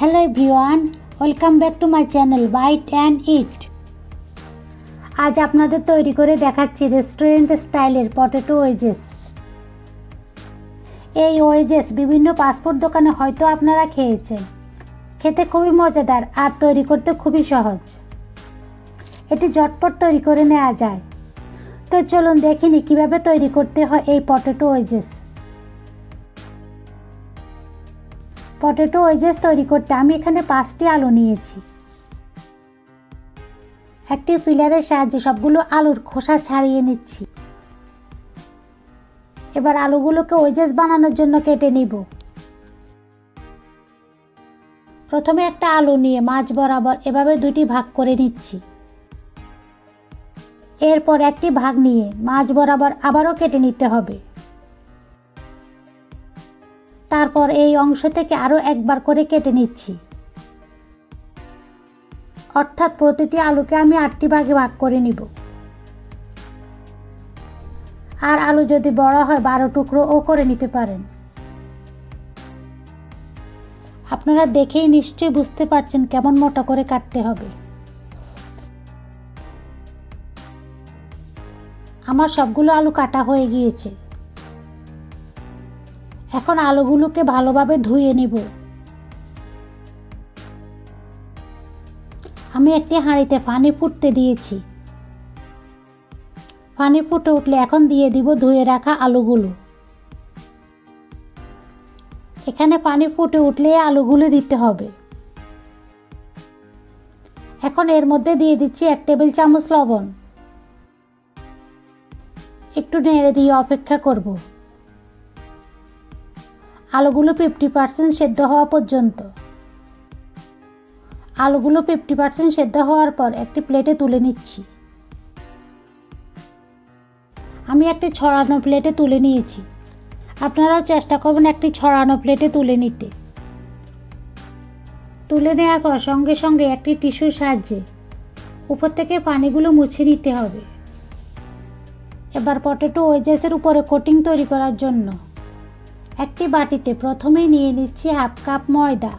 Hello everyone welcome back to my channel bite and eat আজ আপনাদের তৈরি করে দেখাচ্ছি রেস্টুরেন্ট স্টাইলের পটেটো ওয়েজেস এই ওয়েজেস বিভিন্ন পাসপোর্ট দোকানে হয়তো আপনারা খেয়েছেন। খেতে খুবই মজাদার আর তৈরি করতে খুবই সহজ। এটি ঝটপট তৈরি করে নেওয়া যায়। তো চলুন দেখিনি কীভাবে তৈরি করতে হয় এই পটেটো ওয়েজেস পটেটো ওয়েজেস তৈরি করতে আমি এখানে পাঁচটি আলু নিয়েছি। একটি পিলারের সাহায্যে সবগুলো আলুর খোসা ছাড়িয়ে নিচ্ছি। এবার আলুগুলোকে ওয়েজেস বানানোর জন্য কেটে নিব। প্রথমে একটা আলু নিয়ে মাছ বরাবর এভাবে দুটি ভাগ করে নিচ্ছি। এরপর একটি ভাগ নিয়ে মাছ বরাবর আবারও কেটে নিতে হবে। তারপর এই অংশ থেকে আরও একবার করে কেটে নিচ্ছি। অর্থাৎ প্রতিটি আলুকে আমি আটটি ভাগে ভাগ করে নিব। আর আলু যদি বড় হয় বারো টুকরো ও করে নিতে পারেন। আপনারা দেখেই নিশ্চয়ই বুঝতে পারছেন কেমন মোটা করে কাটতে হবে। আমার সবগুলো আলু কাটা হয়ে গিয়েছে। এখন আলুগুলোকে ভালোভাবে ধুয়ে নিব। আমি একটি হাঁড়িতে পানি ফুটতে দিয়েছি। পানি ফুটে উঠলে এখন দিয়ে দিব ধুয়ে রাখা আলুগুলো। এখানে পানি ফুটে উঠলে আলুগুলো দিতে হবে। এখন এর মধ্যে দিয়ে দিচ্ছি এক টেবিল চামচ লবণ। একটু নেড়ে দিয়ে অপেক্ষা করব। আলুগুলো ফিফটি পার্সেন্ট সেদ্ধ হওয়া পর্যন্ত। আলুগুলো ফিফটি পার্সেন্ট সেদ্ধ হওয়ার পর একটি প্লেটে তুলে নিচ্ছি। আমি একটি ছড়ানো প্লেটে তুলে নিয়েছি। আপনারাও চেষ্টা করবেন একটি ছড়ানো প্লেটে তুলে নিতে। তুলে নেওয়ার পর সঙ্গে সঙ্গে একটি টিস্যুর সাহায্যে উপর থেকে পানিগুলো মুছে নিতে হবে। এবার পটেটো ওয়েজেসের উপরে কোটিং তৈরি করার জন্য একটি বাটিতে প্রথমেই নিয়ে নিচ্ছি হাফ কাপ ময়দা।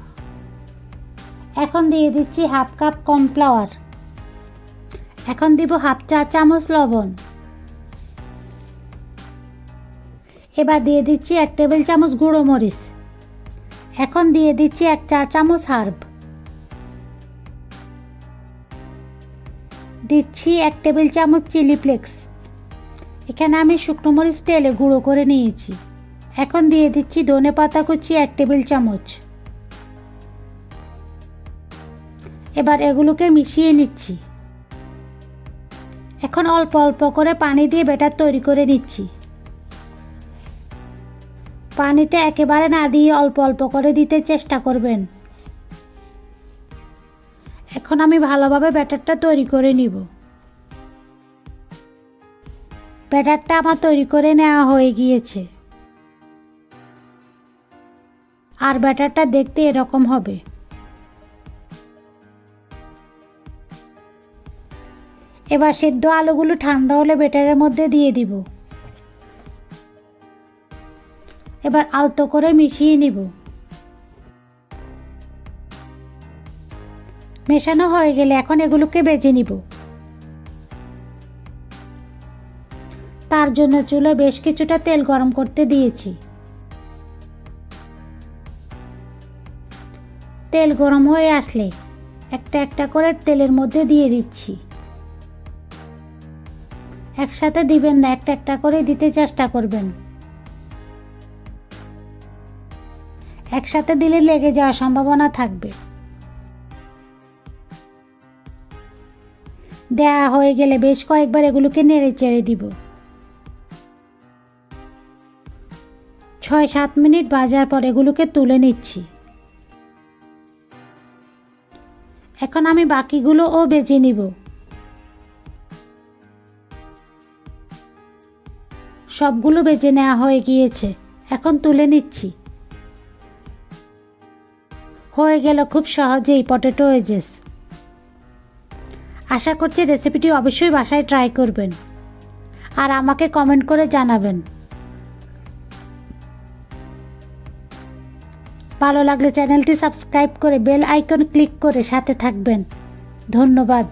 এখন দিয়ে দিচ্ছি হাফ কাপ কর্নফ্লাওয়ার। এখন দিব হাফ চা চামচ লবণ। এবার দিয়ে দিচ্ছি এক টেবিল চামচ গুঁড়ো মরিচ। এখন দিয়ে দিচ্ছি এক চা চামচ হার্ব। দিচ্ছি এক টেবিল চামচ চিলি ফ্লেক্স। এখানে আমি শুকনো মরিচ তেলে গুঁড়ো করে নিয়েছি। এখন দিয়ে দিচ্ছি ধনে পাতা কুচি এক টেবিল চামচ। এবার এগুলোকে মিশিয়ে নিচ্ছি। এখন অল্প অল্প করে পানি দিয়ে ব্যাটার তৈরি করে নিচ্ছি। পানিটা একেবারে না দিয়ে অল্প অল্প করে দিতে চেষ্টা করবেন। এখন আমি ভালোভাবে ব্যাটারটা তৈরি করে নিব। ব্যাটারটা আমার তৈরি করে নেওয়া হয়ে গিয়েছে। আর ব্যাটারটা দেখতে এরকম হবে। এবার সেদ্ধ আলুগুলো ঠান্ডা হলে ব্যাটারের মধ্যে দিয়ে দিব। এবার আলতো করে মিশিয়ে নিব। মেশানো হয়ে গেলে এখন এগুলোকে বেজে নিব। তার জন্য চুলোয় বেশ কিছুটা তেল গরম করতে দিয়েছি। তেল গরম হয়ে আসলে একটা একটা করে তেলের মধ্যে দিয়ে দিচ্ছি। একসাথে দিবেন না, একটা একটা করে দিতে চেষ্টা করবেন। একসাথে দিলে লেগে যাওয়ার সম্ভাবনা থাকবে। দেয়া হয়ে গেলে বেশ কয়েকবার এগুলোকে নেড়ে চেড়ে দিব। ছয় সাত মিনিট বাজার পর এগুলোকে তুলে নিচ্ছি। এখন আমি বাকিগুলোও বেজে নিব। সবগুলো বেজে নেওয়া হয়ে গিয়েছে। এখন তুলে নিচ্ছি। হয়ে গেল খুব সহজেই পটেটো এজেস। আশা করছি রেসিপিটি অবশ্যই বাসায় ট্রাই করবেন। আর আমাকে কমেন্ট করে জানাবেন। ভালো লাগলে চ্যানেলটি সাবস্ক্রাইব করে বেল আইকন ক্লিক করে সাথে থাকবেন। ধন্যবাদ।